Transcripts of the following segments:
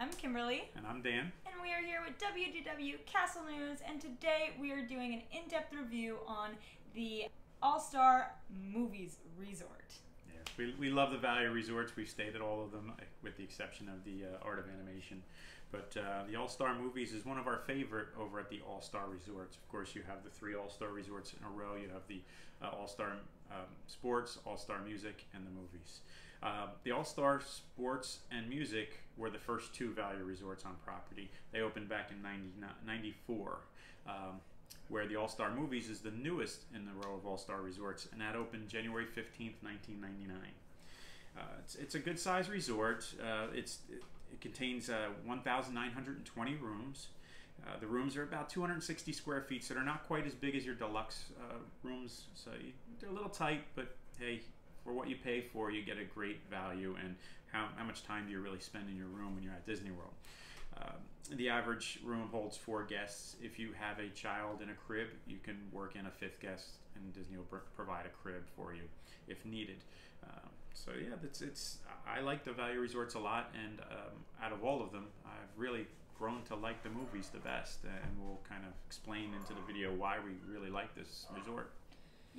I'm Kimberly. And I'm Dan. And we are here with WDW Castle News, and today we are doing an in depth review on the All Star Movies Resort. Yeah, we, we love the Value Resorts. We've stayed at all of them, uh, with the exception of the uh, Art of Animation. But uh, the All Star Movies is one of our favorite over at the All Star Resorts. Of course, you have the three All Star Resorts in a row. You have the uh, All Star um, Sports, All Star Music, and the movies. Uh, the All Star Sports and Music were the first two value Resorts on property. They opened back in 90, 94. Um, where the All Star Movies is the newest in the row of All Star Resorts, and that opened January 15th, 1999. Uh, it's, it's a good sized resort. Uh, it's, it, it contains uh, 1,920 rooms. Uh, the rooms are about 260 square feet, so they're not quite as big as your deluxe uh, rooms. So you, they're a little tight, but hey, for what you pay for, you get a great value. And how, how much time do you really spend in your room when you're at Disney World? Uh, the average room holds four guests. If you have a child in a crib, you can work in a fifth guest, and Disney will provide a crib for you if needed. Um, so yeah, it's it's. I like the value Resorts a lot, and um, out of all of them, I've really grown to like the movies the best, and we'll kind of explain into the video why we really like this resort.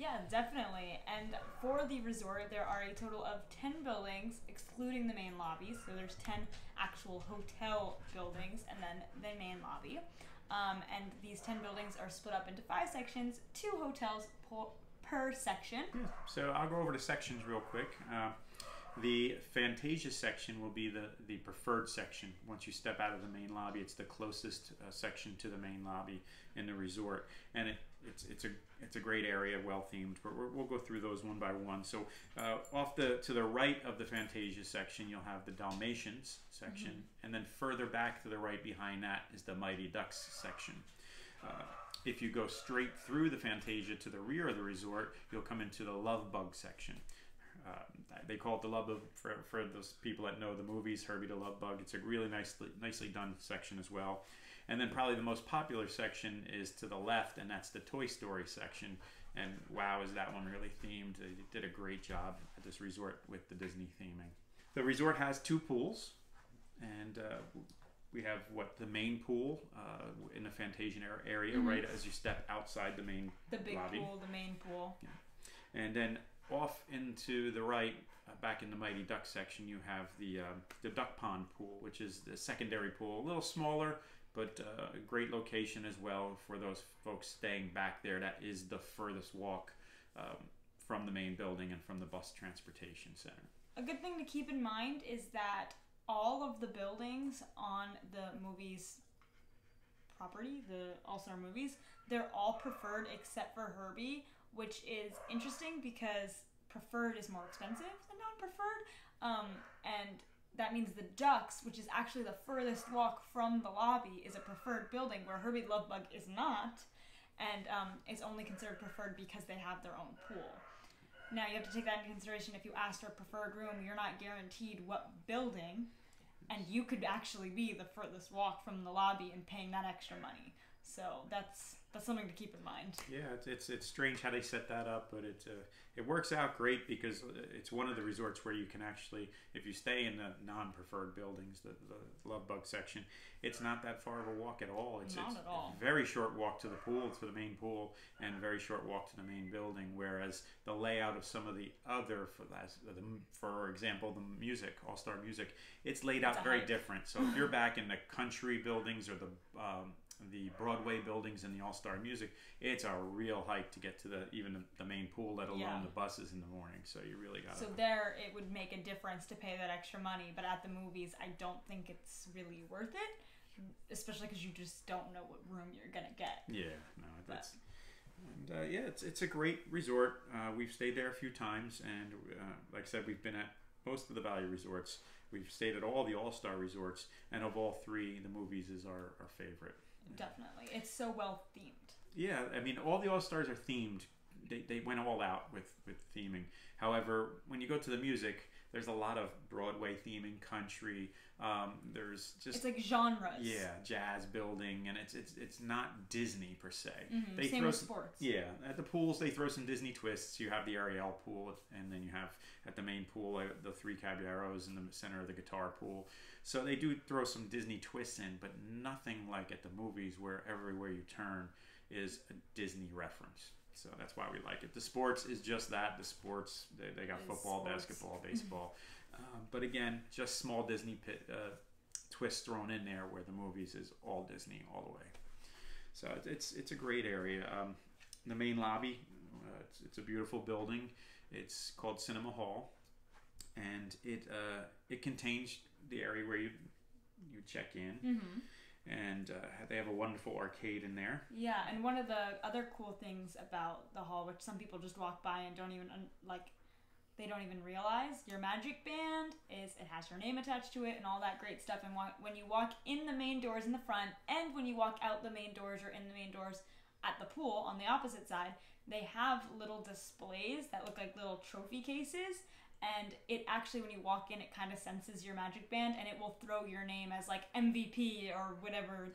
Yeah, definitely. And for the resort, there are a total of 10 buildings, excluding the main lobby. So there's 10 actual hotel buildings and then the main lobby. Um, and these 10 buildings are split up into five sections, two hotels per section. Yeah. So I'll go over the sections real quick. Uh, the Fantasia section will be the, the preferred section. Once you step out of the main lobby, it's the closest uh, section to the main lobby in the resort, and it, it's it's a it's a great area, well themed. But we will go through those one by one. So uh, off the to the right of the Fantasia section, you'll have the Dalmatians section, mm-hmm. and then further back to the right behind that is the Mighty Ducks section. Uh, if you go straight through the Fantasia to the rear of the resort, you'll come into the Love Bug section. Uh, they call it the Love Bug for, for those people that know the movies, Herbie the Love Bug. It's a really nicely nicely done section as well. And then probably the most popular section is to the left, and that's the Toy Story section. And wow, is that one really themed? They did a great job at this resort with the Disney theming. The resort has two pools, and uh, we have what the main pool uh, in the Fantasia area, mm-hmm. right as you step outside the main the big lobby. pool, the main pool. Yeah. And then off into the right, uh, back in the Mighty Duck section, you have the uh, the duck pond pool, which is the secondary pool, a little smaller, but uh, a great location as well for those folks staying back there. That is the furthest walk um, from the main building and from the bus transportation center. A good thing to keep in mind is that all of the buildings on the movies property, the All Star movies, they're all preferred except for Herbie, which is interesting because preferred is more expensive than non-preferred, um, and that means the Ducks, which is actually the furthest walk from the lobby, is a preferred building where Herbie Lovebug is not, and um, is only considered preferred because they have their own pool. Now you have to take that into consideration. If you ask for a preferred room, you're not guaranteed what building, and you could actually be the furthest walk from the lobby and paying that extra money. So that's that's something to keep in mind. Yeah, it's, it's, it's strange how they set that up, but it uh, it works out great because it's one of the resorts where you can actually, if you stay in the non-preferred buildings, the, the Love Bug section, it's not that far of a walk at all. It's, not it's at all. very short walk to the pool, to the main pool, and a very short walk to the main building. Whereas the layout of some of the other, for, for example, the music, All Star Music, it's laid out very different. So if you're back in the country buildings or the um, the Broadway buildings and the All Star Music, it's a real hike to get to the even the, the main pool, let alone yeah. the buses in the morning. So you really got. So there, it would make a difference to pay that extra money, but at the movies, I don't think it's really worth it, especially because you just don't know what room you're gonna get. Yeah, no, that's. And uh, yeah, it's it's a great resort. Uh, we've stayed there a few times, and uh, like I said, we've been at most of the Value resorts. We've stayed at all the All Star resorts, and of all three, the movies is our, our favorite. Definitely. It's so well themed. Yeah, I mean, all the All Stars are themed. They, they went all out with, with theming. However, when you go to the music, there's a lot of Broadway theming, country. Um, there's just It's like genres. yeah, jazz building, and it's it's it's not Disney per se. Mhm. They Same throw with some- sports. Yeah, at the pools they throw some Disney twists. You have the Ariel pool, and then you have at the main pool uh, the three caballeros in the center of the guitar pool. So they do throw some Disney twists in, but nothing like at the movies where everywhere you turn is a Disney reference. So that's why we like it. The sports is just that. The sports they, they got Is football, sports. basketball, baseball, um, but again, just small Disney pit, uh, twists thrown in there where the movies is all Disney all the way. So it's it's, it's a great area. Um, the main lobby, uh, it's, it's a beautiful building. It's called Cinema Hall, and it uh, it contains the area where you you check in, Mm-hmm. And uh, they have a wonderful arcade in there. Yeah, and one of the other cool things about the hall, which some people just walk by and don't even un- like, they don't even realize, your magic band is it has your name attached to it and all that great stuff. And wa- when you walk in the main doors in the front, and when you walk out the main doors or in the main doors at the pool on the opposite side, they have little displays that look like little trophy cases. And it actually, when you walk in, it kind of senses your magic band, and it will throw your name as like MVP or whatever.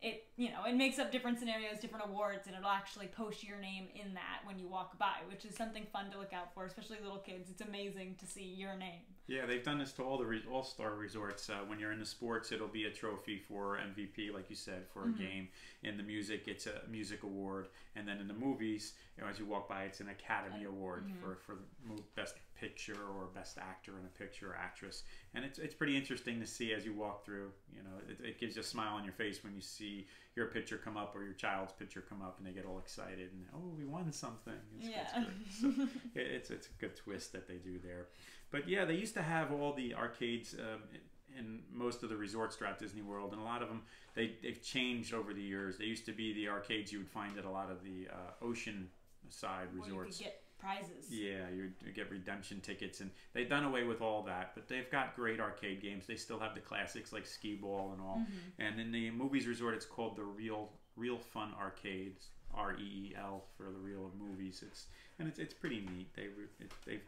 It you know it makes up different scenarios different awards and it'll actually post your name in that when you walk by which is something fun to look out for especially little kids. It's amazing to see your name Yeah, they've done this to all the re- all star resorts. Uh, when you're in the sports, it'll be a trophy for MVP, like you said, for a Mhm. game. In the music, it's a music award, and then in the movies, you know, as you walk by, it's an Academy Award Mhm. for for best picture or best actor in a picture or actress. And it's it's pretty interesting to see as you walk through. You know, it, it gives you a smile on your face when you see your picture come up or your child's picture come up, and they get all excited and oh, we won something. It's, it's yeah great. So, it- it's it's a good twist that they do there. But yeah, they used to have all the arcades um, in most of the resorts throughout Disney World, and a lot of them they they've changed over the years. They used to be the arcades you would find at a lot of the uh, ocean side Where you could resorts. get prizes Yeah, you get redemption tickets, and they've done away with all that. But they've got great arcade games. They still have the classics like skee ball and all. Mhm. And in the movies resort, it's called the Reel Reel Fun Arcades. R E E L for the real of movies. It's and it's, it's pretty neat. They it, they've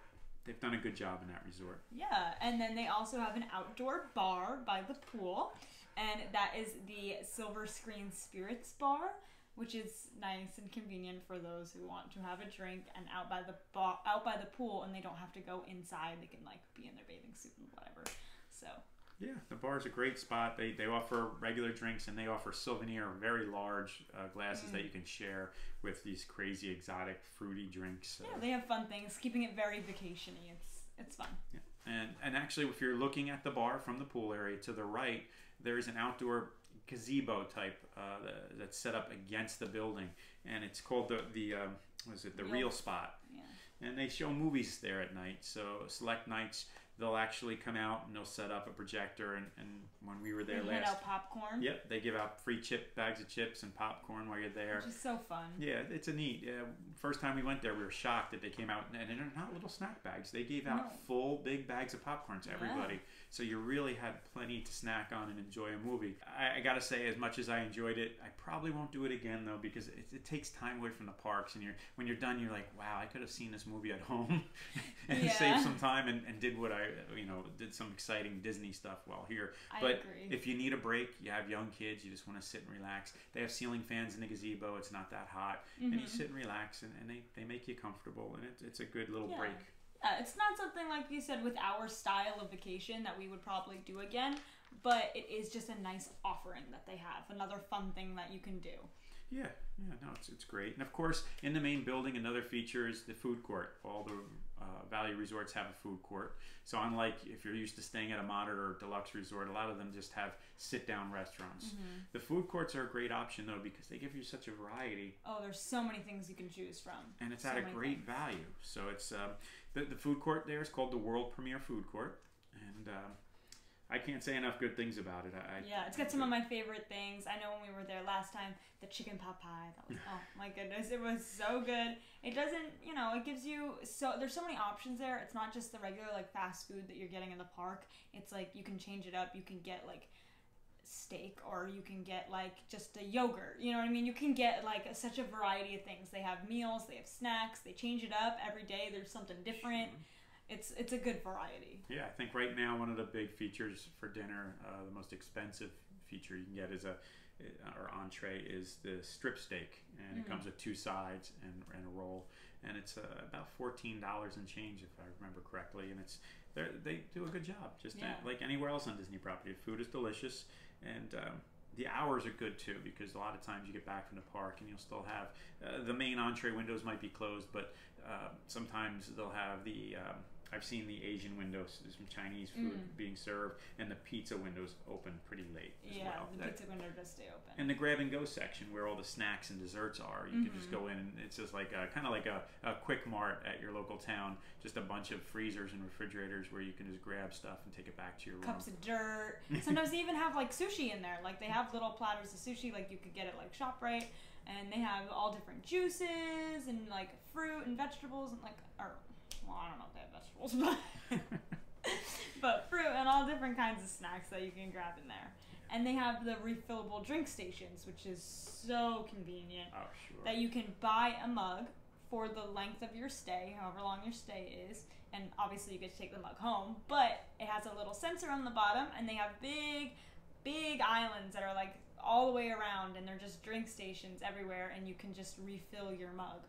they've done a good job in that resort. yeah and then they also have an outdoor bar by the pool and that is the silver screen spirits bar which is nice and convenient for those who want to have a drink and out by the bar, out by the pool and they don't have to go inside they can like be in their bathing suit and whatever so Yeah, the bar's a great spot. They, they offer regular drinks and they offer souvenir, very large uh, glasses Mm. that you can share with these crazy exotic fruity drinks. Uh, Yeah, they have fun things, keeping it very vacationy. It's it's fun. Yeah. And and actually, if you're looking at the bar from the pool area to the right, there is an outdoor gazebo type uh, that's set up against the building, and it's called the the um, what is it the Real- Real Spot. Yeah. And they show movies there at night. So select nights they'll actually come out and they'll set up a projector. And, and when we were there They last, out popcorn, yep, they give out free chip bags of chips and popcorn while you're there. which is so fun. Yeah, it's a neat. Yeah, first time we went there, we were shocked that they came out and they're not little snack bags. They gave out No. full big bags of popcorn to Yeah. So you really had plenty to snack on and enjoy a movie. I, I gotta say, as much as I enjoyed it, I probably won't do it again though because it, it takes time away from the parks, and you're when you're done, you're like, wow, I could have seen this movie at home and Yeah. saved some time and, and did what I, you know, did some exciting Disney stuff while here. I but agree. if you need a break, you have young kids, you just want to sit and relax. They have ceiling fans in the gazebo. It's not that hot, and you Mhm. sit and relax, and, and they, they make you comfortable, and it, it's a good little Yeah. break. Yeah, it's not something like you said with our style of vacation that we would probably do again, but it is just a nice offering that they have. Another fun thing that you can do. Yeah, yeah, no, it's, it's great. And of course, in the main building, another feature is the food court. All the uh, value resorts have a food court. So unlike if you're used to staying at a moderate or deluxe resort, a lot of them just have sit-down restaurants. Mm-hmm. The food courts are a great option though because they give you such a variety Oh, there's so many things you can choose from. and it's So at a great things. value. So it's um, the the food court there is called the World Premiere Food Court, and um, I can't say enough good things about it. I, Yeah, it's got some of my favorite things. I know when we were there last time, the chicken pot pie. That was oh my goodness, it was so good. It doesn't, you know, it gives you so there's so many options there. It's not just the regular like fast food that you're getting in the park. It's like you can change it up. You can get like steak or you can get like just a yogurt. You know what I mean? You can get like such a variety of things. They have meals, they have snacks, they change it up every day. There's something different. It's it's a good variety. Yeah, I think right now one of the big features for dinner, uh, the most expensive feature you can get is a or entree is the strip steak, and it Mhm. comes with two sides and, and a roll, and it's uh, about fourteen dollars and change if I remember correctly, and it's they they do a good job, just Yeah. like anywhere else on Disney property. the Food is delicious, and um, the hours are good too because a lot of times you get back from the park and you'll still have uh, the main entree windows might be closed, but uh, sometimes they'll have the um, I've seen the Asian windows, some Chinese food Mm. being served, and the pizza windows open pretty late as yeah, well. the That- pizza window does stay open. and the grab and go section where all the snacks and desserts are, you can just Mhm. go in and it's just like a kind of like a, a quick mart at your local town, just a bunch of freezers and refrigerators where you can just grab stuff and take it back to your room. Cups of dirt. Sometimes they even have like sushi in there. Like they have little platters of sushi, like you could get at like Shoprite, and they have all different juices and like fruit and vegetables and like or well, I don't know if they have vegetables, but but fruit and all different kinds of snacks that you can grab in there. And they have the refillable drink stations, which is so convenient oh, sure. that you can buy a mug for the length of your stay, however long your stay is. And obviously, you get to take the mug home, but it has a little sensor on the bottom, and they have big, big islands that are like all the way around, and they're just drink stations everywhere, and you can just refill your mug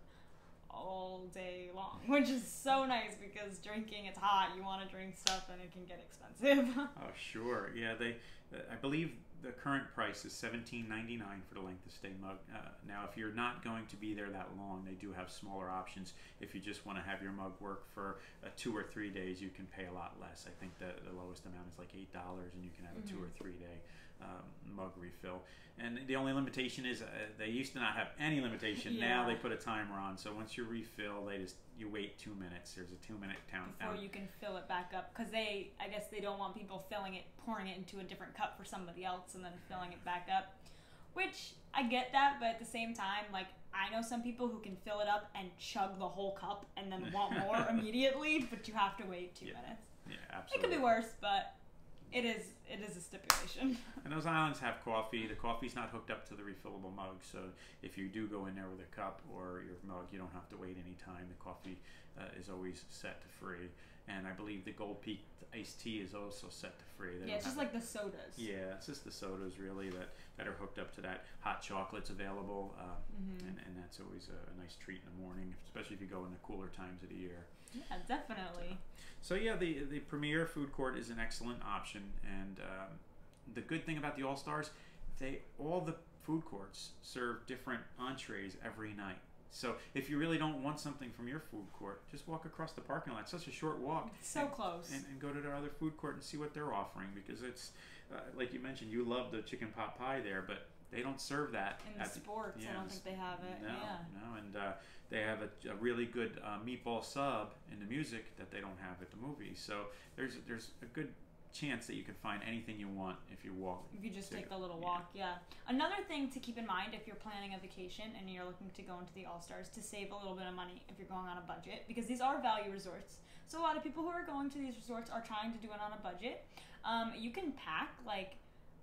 all day long, which is so nice because drinking it's hot, you want to drink stuff, and it can get expensive. Oh, sure. Yeah, they. uh, I believe the current price is seventeen ninety nine for the length of stay mug. Uh, now, if you're not going to be there that long, they do have smaller options. If you just want to have your mug work for uh, two or three days, you can pay a lot less. I think the the lowest amount is like eight dollars, and you can have a two Mhm. or three day um, mug refill. And the only limitation is uh, they used to not have any limitation. Now they put a timer on, so once you refill, they just you wait two minutes. There's a two minute count. before you can fill it back up because they i guess they don't want people filling it pouring it into a different cup for somebody else and then filling it back up which i get that but at the same time like i know some people who can fill it up and chug the whole cup and then want more immediately but you have to wait two Yeah. minutes yeah, absolutely. it could be worse but it is it is a stipulation And those islands have coffee. The coffee's not hooked up to the refillable mug, so if you do go in there with a cup or your mug, you don't have to wait any time. The coffee uh, is always set to free, and I believe the Gold Peak iced tea is also set to free. They yeah it's just like the sodas yeah, it's just the sodas really that, that are hooked up to that. Hot chocolate's available, uh, Mhm. and, and that's always a, a nice treat in the morning, especially if you go in the cooler times of the year. yeah definitely So yeah, the the Premiere Food Court is an excellent option, and um, the good thing about the All Stars, they all the food courts serve different entrees every night. So if you really don't want something from your food court, just walk across the parking lot. It's such a short walk. It's so and, close And, and go to their other food court and see what they're offering because it's uh, like you mentioned, you love the chicken pot pie there, but they don't serve that in the at the sports i don't think they have it no, yeah no, and uh, they have a, a really good uh, meatball sub in the music that they don't have at the movies. So there's there's a good chance that you can find anything you want if you walk. If you just take a little yeah. walk, yeah. Another thing to keep in mind if you're planning a vacation and you're looking to go into the All Stars to save a little bit of money if you're going on a budget, because these are value resorts. So a lot of people who are going to these resorts are trying to do it on a budget. Um, you can pack like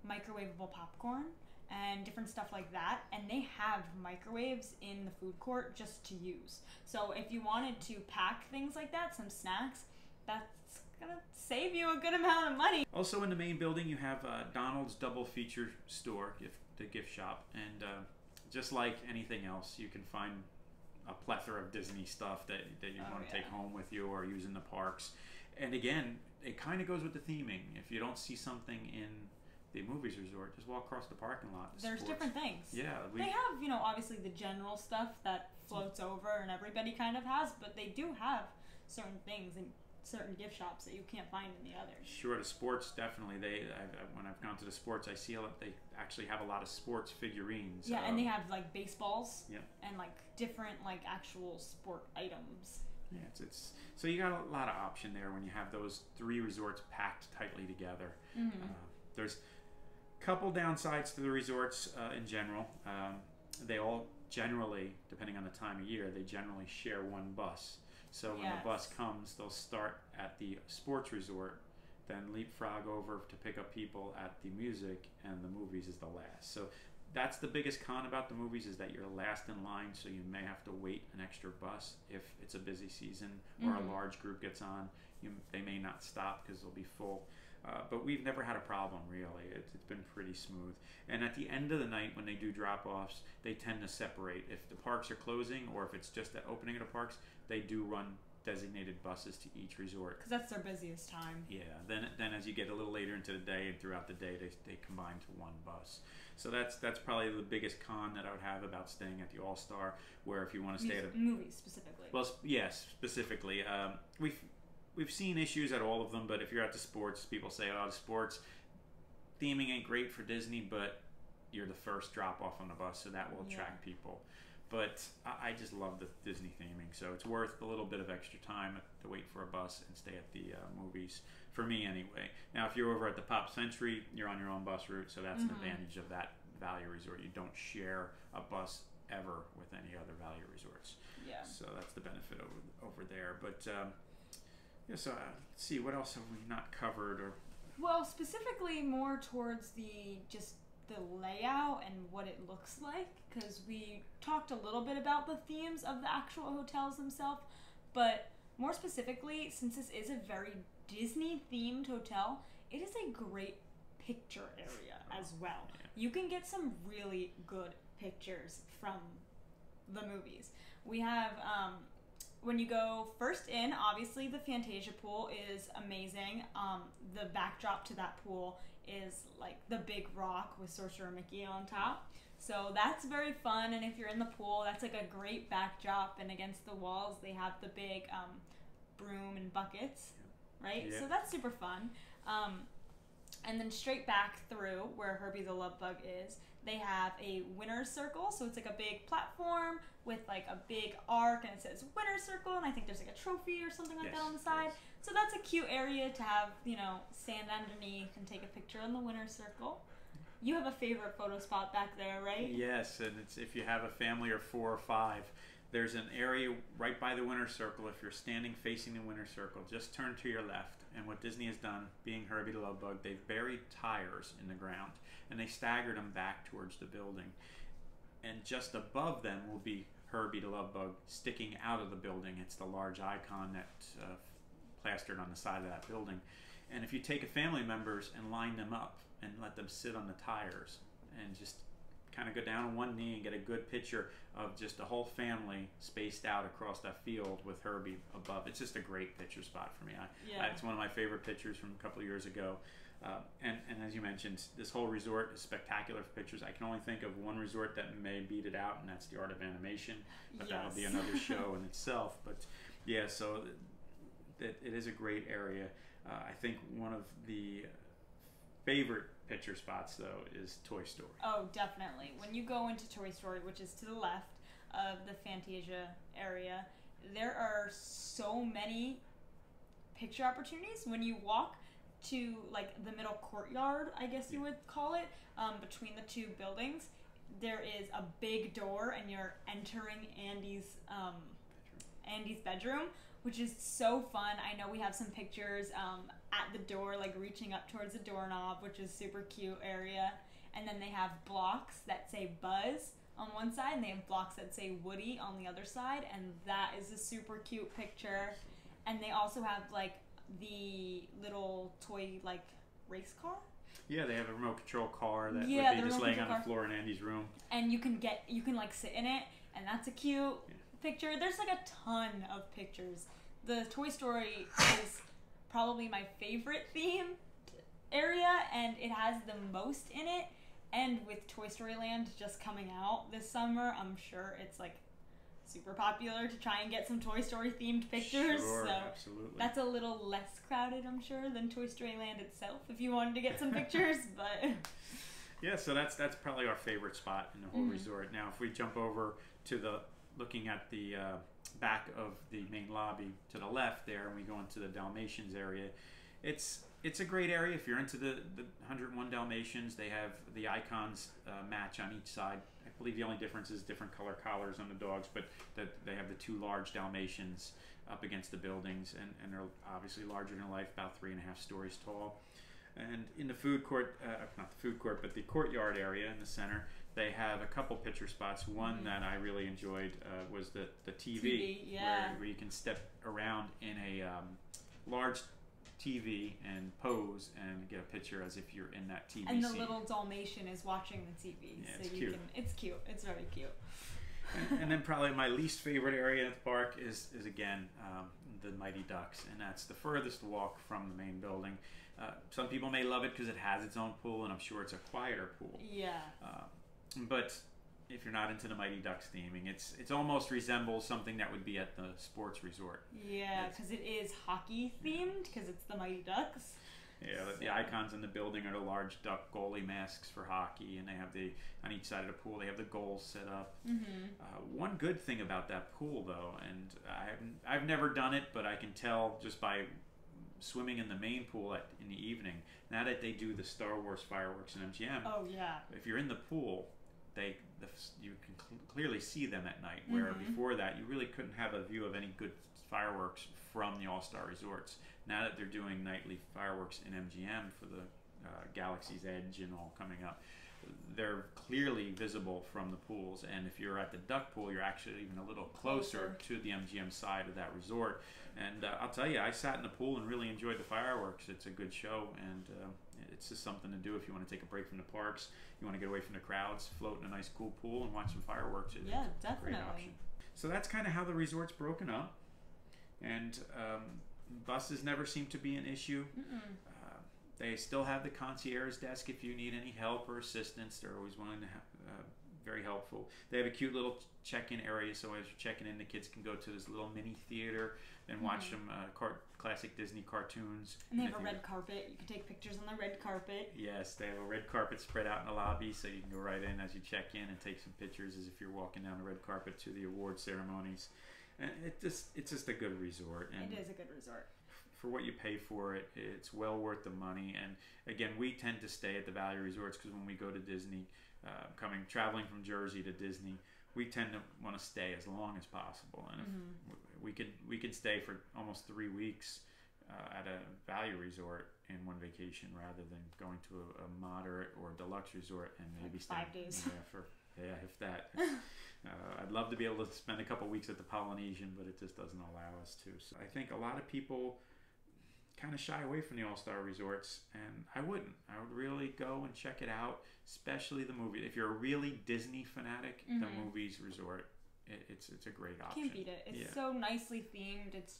microwavable popcorn and different stuff like that, and they have microwaves in the food court just to use. So if you wanted to pack things like that, some snacks, that's gonna save you a good amount of money. Also in the main building, you have uh, Donald's Double Feature Store, gift the gift shop, and uh, just like anything else, you can find a plethora of Disney stuff that that you Oh, want to yeah. take home with you or use in the parks. And again, it kind of goes with the theming. If you don't see something in the movies resort, just walk across the parking lot. the There's sports- different things. Yeah, we, They have, you know, obviously the general stuff that floats over and everybody kind of has, but they do have certain things in certain gift shops that you can't find in the others. Sure, the sports definitely. They I, when I've gone to the sports, I see a lot. They actually have a lot of sports figurines. Yeah, um, and they have like baseballs Yeah. and like different like actual sport items. Yeah, it's, it's so you got a lot of option there when you have those three resorts packed tightly together. Mm-hmm. Uh, there's couple downsides to the resorts uh, in general. Um, they all generally, depending on the time of year, they generally share one bus. So when the bus comes, they'll start at the sports resort, then leapfrog over to pick up people at the music, and the movies is the last. So that's the biggest con about the movies is that you're last in line, so you may have to wait an extra bus if it's a busy season or Mhm. a large group gets on. You, they may not stop because they'll be full. Uh, but we've never had a problem really. It, it's been pretty smooth. And at the end of the night, when they do drop offs, they tend to separate. If the parks are closing or if it's just the opening of the parks, they do run designated buses to each resort. Because that's their busiest time. Yeah. Then then as you get a little later into the day and throughout the day, they, they combine to one bus. So that's that's probably the biggest con that I would have about staying at the All Star. Where if you want to stay at a movies specifically. well, yes, specifically. Um, we've we've seen issues at all of them, but if you're at the sports, people say, "Oh, the sports theming ain't great for Disney," but you're the first drop off on the bus, so that will attract people. But I, I just love the Disney theming, so it's worth a little bit of extra time to wait for a bus and stay at the uh, movies. For me, anyway. Now, if you're over at the Pop Century, you're on your own bus route, so that's Mhm. an advantage of that value resort. You don't share a bus ever with any other value resorts. yeah. So that's the benefit over over there. But um, so uh, let's see what else have we not covered or Well, specifically more towards the just the layout and what it looks like because we talked a little bit about the themes of the actual hotels themselves, but more specifically, since this is a very Disney themed hotel, it is a great picture area as well. Yeah. You can get some really good pictures from the movies. We have um, when you go first in, obviously the Fantasia pool is amazing. Um, the backdrop to that pool is like the big rock with Sorcerer Mickey on top. So that's very fun. And if you're in the pool, that's like a great backdrop. And against the walls, they have the big um, broom and buckets, right? Yeah. So that's super fun. Um, and then straight back through where Herbie the Love Bug is, they have a winner's circle. So it's like a big platform with like a big arc and it says winner's circle. And I think there's like a trophy or something like Yes, that on the side. yes. So that's a cute area to have, you know, stand underneath and take a picture in the winner's circle. You have a favorite photo spot back there, right? Yes, and it's if you have a family of four or five, there's an area right by the winner circle. If you're standing facing the winner circle, just turn to your left. And what Disney has done, being Herbie the Love Bug, they've buried tires in the ground and they staggered them back towards the building. And just above them will be Herbie the Love Bug sticking out of the building. It's the large icon that uh, plastered on the side of that building. And if you take a family members and line them up and let them sit on the tires and just kind of go down on one knee and get a good picture of just the whole family spaced out across that field with Herbie above. It's just a great picture spot for me. I, Yeah. it's one of my favorite pictures from a couple of years ago. Uh, and, and as you mentioned, this whole resort is spectacular for pictures. I can only think of one resort that may beat it out, and that's the Art of Animation. But that'll be another show in itself. But yeah, so it is a great area. Uh, I think one of the favorite picture spots though is Toy Story. Oh, definitely. When you go into Toy Story, which is to the left of the Fantasia area, there are so many picture opportunities. When you walk to like the middle courtyard, I guess you would call it, um, between the two buildings, there is a big door, and you're entering Andy's um, Andy's bedroom, which is so fun. I know we have some pictures um, at the door, like reaching up towards the doorknob, which is super cute area. And then they have blocks that say Buzz on one side, and they have blocks that say Woody on the other side, and that is a super cute picture. And they also have like the little toy like race car, Yeah, they have a remote control car that Yeah, would be just laying on the floor in Andy's room. and you can get you can like sit in it, and that's a cute Yeah. picture. There's like a ton of pictures. The Toy Story is probably my favorite theme area, and it has the most in it. And with Toy Story Land just coming out this summer, I'm sure it's like super popular to try and get some Toy Story themed pictures. Sure, so absolutely. that's a little less crowded, I'm sure, than Toy Story Land itself. If you wanted to get some pictures, but Yeah, so that's that's probably our favorite spot in the whole Mhm. resort. Now, if we jump over to the looking at the uh, back of the main lobby to the left there, and we go into the Dalmatians area, it's it's a great area if you're into the, the 101 Dalmatians. They have the icons uh, match on each side. I believe the only difference is different color collars on the dogs, but that they have the two large Dalmatians up against the buildings, and, and they're obviously larger than life, about three and a half stories tall. And in the food court, uh, not the food court, but the courtyard area in the center, they have a couple picture spots. One Mhm. that I really enjoyed uh, was the, the TV, TV, yeah. where, where you can step around in a um, large TV and pose and get a picture as if you're in that TV And the scene. little Dalmatian is watching the TV, Yeah, so it's you cute. can. It's cute. It's very cute. and, and then probably my least favorite area at the park is, is again um, the Mighty Ducks, and that's the furthest walk from the main building. Uh, some people may love it because it has its own pool, and I'm sure it's a quieter pool. Yeah. Uh, but if you're not into the Mighty Ducks theming, it's it's almost resembles something that would be at the sports resort. Yeah, because it is hockey themed because it's the Mighty Ducks. Yeah, the, the icons in the building are the large duck goalie masks for hockey, and they have the on each side of the pool they have the goals set up. Mm-hmm. Uh, one good thing about that pool, though, and I've, I've never done it, but I can tell just by swimming in the main pool at, in the evening. Now that they do the Star Wars fireworks in MGM, Oh yeah. if you're in the pool, they the, you can cl- clearly see them at night. Where Mhm. before that, you really couldn't have a view of any good fireworks from the All Star Resorts. Now that they're doing nightly fireworks in MGM for the uh, Galaxy's Edge and all coming up, they're clearly visible from the pools. And if you're at the duck pool, you're actually even a little closer, to the MGM side of that resort. And uh, I'll tell you, I sat in the pool and really enjoyed the fireworks. It's a good show, and uh, it's just something to do if you want to take a break from the parks. You want to get away from the crowds, float in a nice cool pool, and watch some fireworks. It's Yeah, a great option. So that's kind of how the resort's broken up, and um, buses never seem to be an issue. Uh, they still have the concierge desk if you need any help or assistance. They're always willing to have, uh, very helpful. They have a cute little check-in area, so as you're checking in, the kids can go to this little mini theater and watch Mhm. some uh, car- classic Disney cartoons. And they have a red carpet. You can take pictures on the red carpet. Yes, they have a red carpet spread out in the lobby, so you can go right in as you check in and take some pictures as if you're walking down the red carpet to the award ceremonies. And it just it's just a good resort, and It is a good resort. for what you pay for it, it's well worth the money. And again, we tend to stay at the Value Resorts because when we go to Disney, uh, coming traveling from Jersey to Disney, we tend to want to stay as long as possible. And if Mhm. w- we could we could stay for almost three weeks uh, at a value resort in one vacation rather than going to a, a moderate or deluxe resort and maybe Like five days. yeah for yeah if that uh, I'd love to be able to spend a couple weeks at the Polynesian but it just doesn't allow us to so I think a lot of people kind of shy away from the all-star resorts and I wouldn't I would really go and check it out especially the movie if you're a really Disney fanatic the Mhm. movies resort it, it's it's a great option Can't beat it. It's Yeah. so nicely themed. It's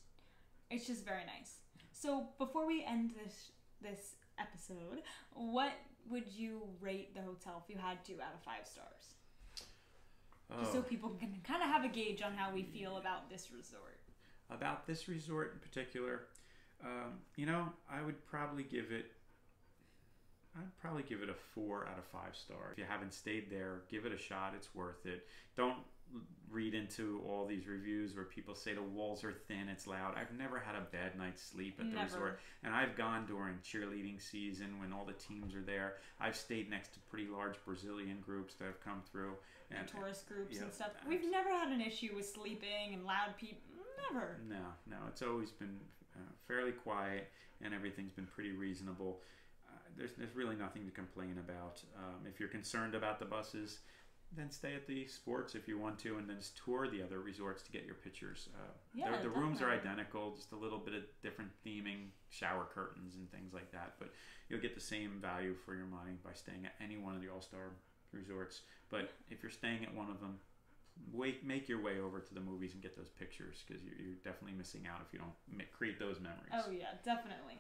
it's just very nice. So before we end this this episode, what would you rate the hotel if you had to out of five stars? Just so Oh. people can kind of have a gauge on how we feel about this resort. about this resort in particular, um, you know, I would probably give it. I'd probably give it a four out of five stars. If you haven't stayed there, give it a shot. It's worth it. Don't read into all these reviews where people say the walls are thin, it's loud. I've never had a bad night's sleep at the Never. resort, and I've gone during cheerleading season when all the teams are there. I've stayed next to pretty large Brazilian groups that have come through, And and tourist groups yeah, and stuff. We've never had an issue with sleeping and loud people. Never. No, no, it's always been uh, fairly quiet, and everything's been pretty reasonable. Uh, there's there's really nothing to complain about. Um, if you're concerned about the buses, then stay at the sports if you want to, and then just tour the other resorts to get your pictures. Uh, Yeah, the, the rooms are identical, just a little bit of different theming, shower curtains and things like that. But you'll get the same value for your money by staying at any one of the All Star resorts. But if you're staying at one of them, wait, make your way over to the movies and get those pictures because you're, you're definitely missing out if you don't ma- create those memories. Oh yeah, definitely.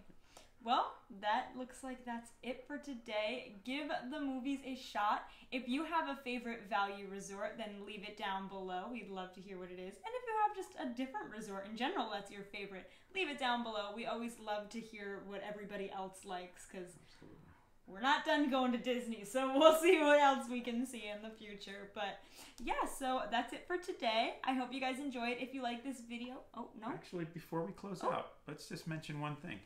Well, that looks like that's it for today. Give the movies a shot. If you have a favorite value resort, then leave it down below. We'd love to hear what it is. And if you have just a different resort in general that's your favorite, leave it down below. We always love to hear what everybody else likes because. We're not done going to Disney, so we'll see what else we can see in the future. But yeah, so that's it for today. I hope you guys enjoyed. If you like this video, oh no, Actually, before we close Oh. out, let's just mention one thing.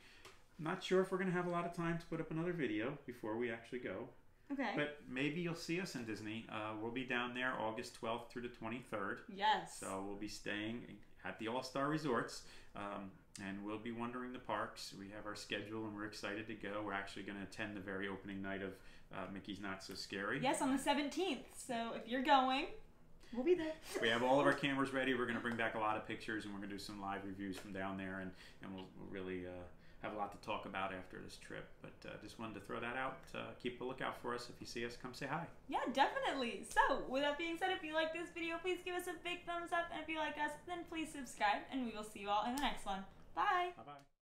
Not sure if we're going to have a lot of time to put up another video before we actually go, okay, but maybe you'll see us in Disney. Uh, we'll be down there August 12th through the 23rd. yes, So we'll be staying at the All Star Resorts. Um, and we'll be wandering the parks. We have our schedule, and we're excited to go. We're actually going to attend the very opening night of uh, Mickey's Not So Scary. Yes, on the 17th. So if you're going, we'll be there. We have all of our cameras ready. We're going to bring back a lot of pictures, and we're going to do some live reviews from down there, and, and we'll, we'll really uh, have a lot to talk about after this trip. But uh, just wanted to throw that out. Uh, keep a lookout for us. If you see us, come say hi. Yeah, definitely. So, with that being said, if you like this video, please give us a big thumbs up. And if you like us, then please subscribe. And we will see you all in the next one. Bye. Bye bye.